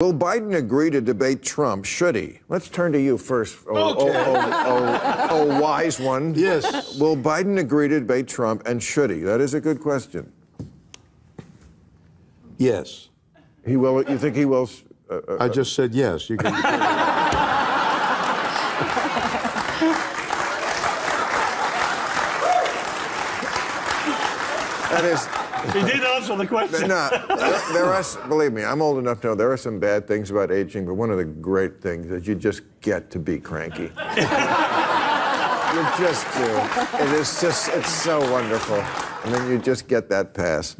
Will Biden agree to debate Trump? Should he? Let's turn to you first. Oh, Okay. oh, oh, oh, oh, wise one. Yes. Will Biden agree to debate Trump, and should he? That is a good question. Yes. He will. You think he will? Uh, uh, I just said yes. You can. that is. He did answer the question. No, there are. Believe me, I'm old enough to know there are some bad things about aging, but one of the great things is you just get to be cranky. you just do. It is just. It's so wonderful, and then you just get that pass.